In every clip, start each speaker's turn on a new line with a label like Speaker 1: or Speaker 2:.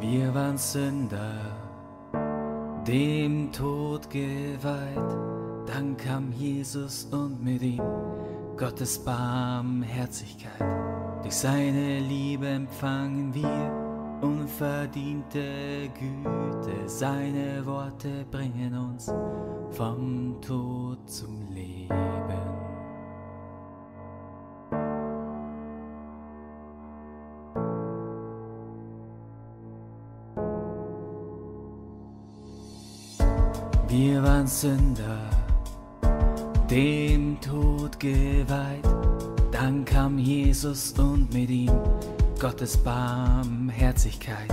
Speaker 1: Wir waren Sünder, dem Tod geweiht. Dann kam Jesus und mit ihm Gottes Barmherzigkeit. Durch seine Liebe empfangen wir unverdiente Güte. Seine Worte bringen uns vom Tod zum Leben. Wir waren Sünder, dem Tod geweiht. Dann kam Jesus und mit ihm Gottes Barmherzigkeit.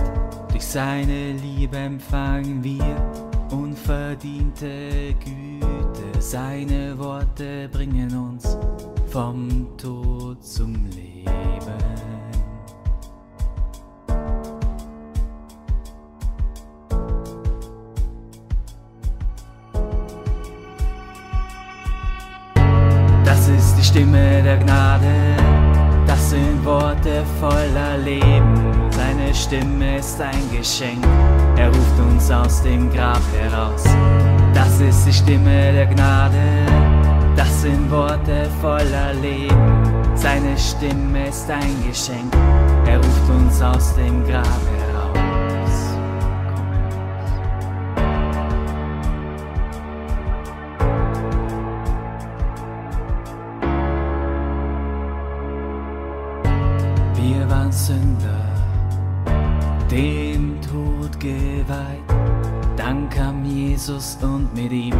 Speaker 1: Durch seine Liebe empfangen wir unverdiente Güte. Seine Worte bringen uns vom Tod zum Leben. Stimme der Gnade, das sind Worte voller Leben. Seine Stimme ist ein Geschenk, er ruft uns aus dem Grab heraus. Das ist die Stimme der Gnade, das sind Worte voller Leben. Seine Stimme ist ein Geschenk, er ruft uns aus dem Grab heraus. Sünder, dem Tod geweiht. Dann kam Jesus und mit ihm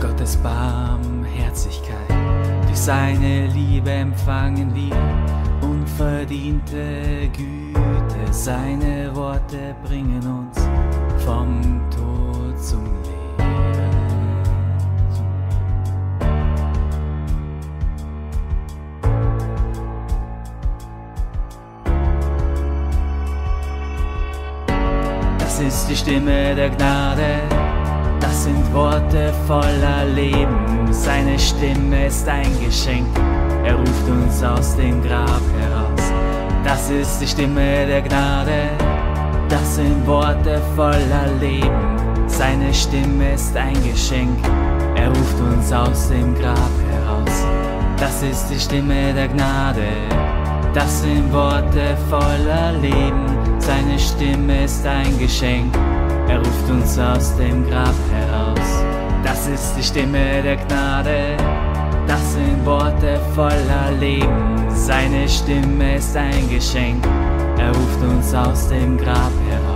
Speaker 1: Gottes Barmherzigkeit. Durch seine Liebe empfangen wir unverdiente Güte. Seine Worte bringen uns vom Tod zum Leben. Die Stimme der Gnade, das sind Worte voller Leben. Seine Stimme ist ein Geschenk, er ruft uns aus dem Grab heraus. Das ist die Stimme der Gnade, das sind Worte voller Leben. Seine Stimme ist ein Geschenk, er ruft uns aus dem Grab heraus. Das ist die Stimme der Gnade, das sind Worte voller Leben. Seine Stimme ist ein Geschenk, er ruft uns aus dem Grab heraus. Das ist die Stimme der Gnade, das sind Worte voller Leben. Seine Stimme ist ein Geschenk, er ruft uns aus dem Grab heraus.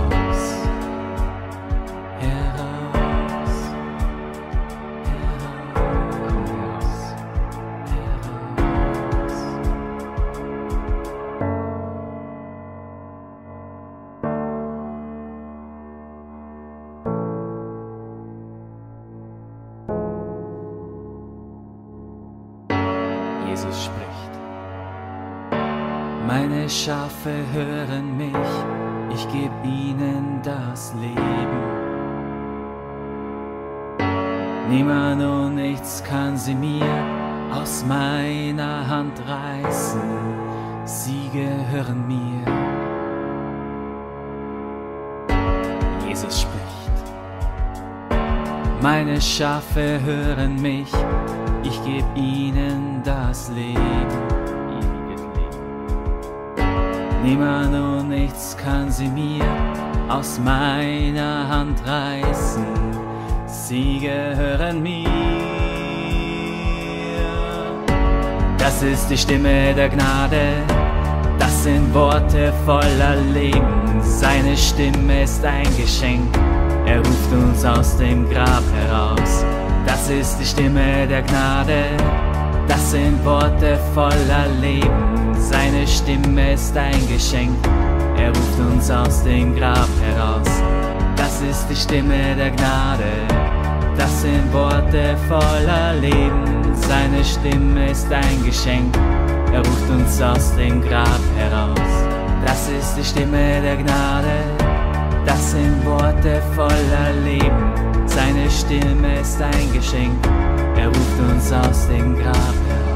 Speaker 1: Jesus spricht. Meine Schafe hören mich, ich geb ihnen das Leben. Niemand und nichts kann sie mir aus meiner Hand reißen, sie gehören mir. Jesus spricht. Meine Schafe hören mich, ich geb ihnen das Leben. Niemand und nichts kann sie mir aus meiner Hand reißen, sie gehören mir. Das ist die Stimme der Gnade, das sind Worte voller Leben, seine Stimme ist ein Geschenk, er ruft uns aus dem Grab heraus. Das ist die Stimme der Gnade, das sind Worte voller Leben. Seine Stimme ist ein Geschenk, er ruft uns aus dem Grab heraus. Das ist die Stimme der Gnade, das sind Worte voller Leben. Seine Stimme ist ein Geschenk, er ruft uns aus dem Grab heraus. Das ist die Stimme der Gnade, das sind Worte voller Leben. Seine Stimme ist ein Geschenk, er ruft uns aus dem Grab.